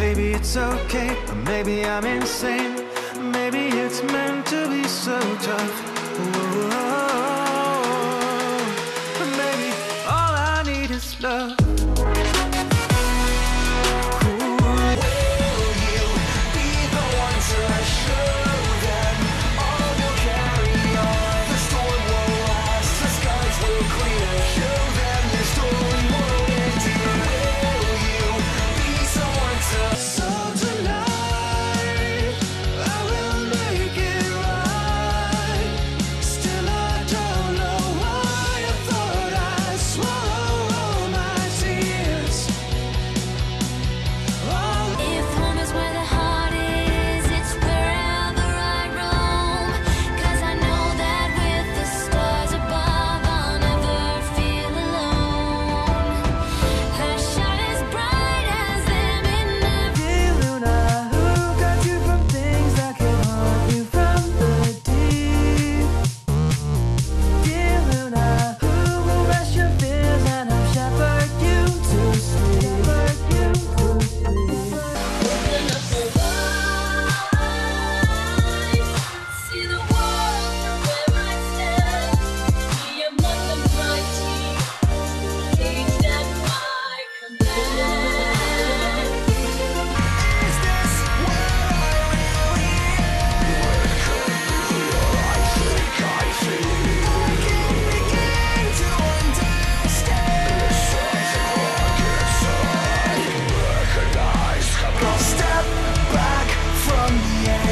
Maybe it's okay, or maybe I'm insane. Maybe it's meant to be so tough. Whoa. But maybe all I need is love.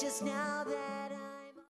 just now that